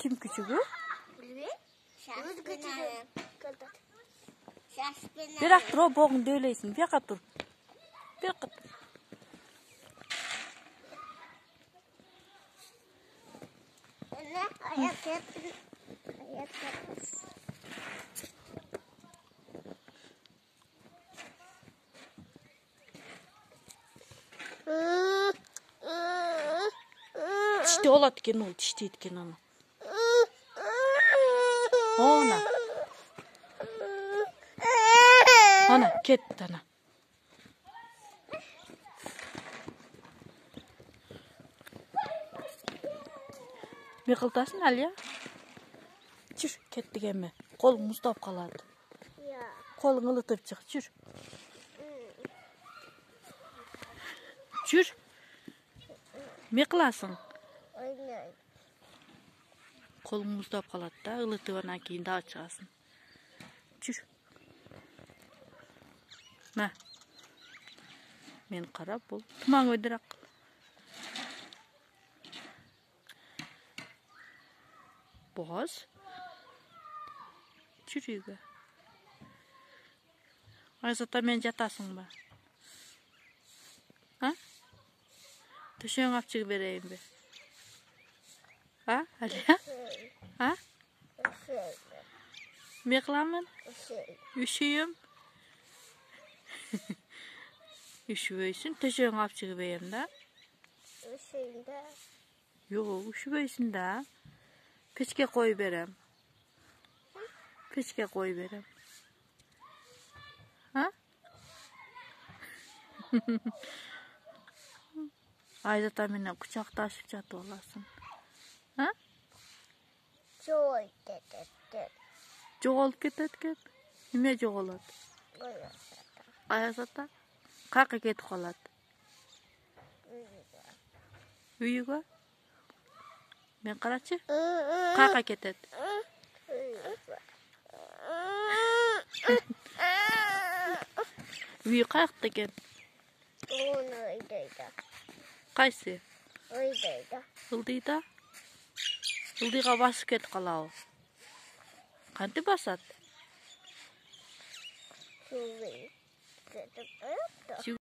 Kim küçüğü? Өзі көтерген. Шашпен Бірақ тұр, о, боғын дөйлейсің. Бияқа тұр. Бияқа тұр. аяқ кеттім. Аяқ кеттім. Тіште олады екен ол, тіштейді екен аны. Ona. Ana, кетті ана. Миқылтасың әлия? Жүр, кеттік әмі. Қолың мұздап қалады. Қолың ылытып шық, жүр. Жүр. Миқыласың? Ойнайды. Қолың мұздап қалады да, ылытып анан кейін дағы шығасың. Жүр. Мә. Мен қарап, бұл тұмаң өйдірақ. Боз. Жүр үйге. Айзата мен жатасың ба? А? Төшең апчығы берейін бе? А, Алия? А? Не қыламын? Üşüyorum. Üşüyüm. Üşübeysin. Төшең апчығы берейін да? Üşüyorum da. Yok, üşübeysin da. Peçke koy berem. Peçke koy berem. Ha? Ayzat aminle kucaktaşıp жатып olasın. Çoğu dedi. Жоғалып кетеді екен. Неме жоғалады? Böyle. Аязата қаққа кетіп қалады. Үйіге? Мен қарашы. Қаққа кетеді. Үйі қаяқта екен? Onu öydeydi. Қайсы? Öydeydi. ылдида ылдиға басып қанты басады Çoğu. Dedim.